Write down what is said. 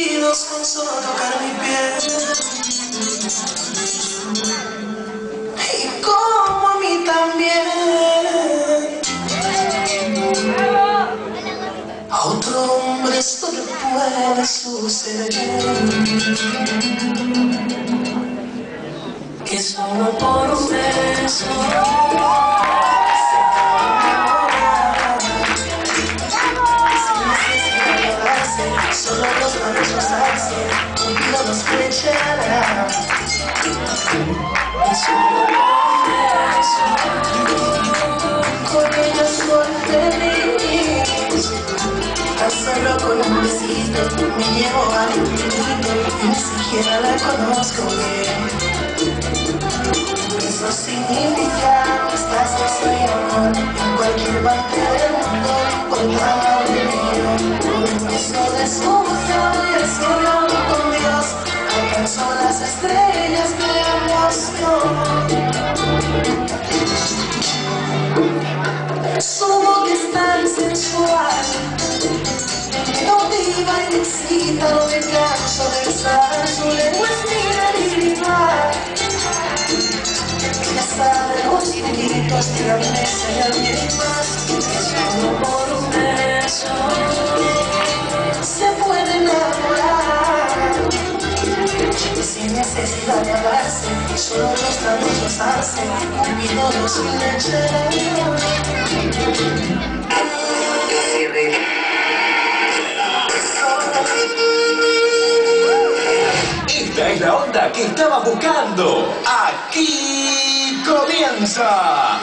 sentidos con solo tocar mi piel. Y como a mí también. A otro hombre esto le puede suceder. Que solo por un beso. Me llevo al infinito Y ni siquiera la conozco bien. Eso significa estás en amor En cualquier parte del mundo, mío Un beso de su y el cielo con Dios Alcanzó las estrellas de emoción necesidad de hablarse Solo los labios rozarse Olvido los Esta es que estabas buscando. Aquí comienza.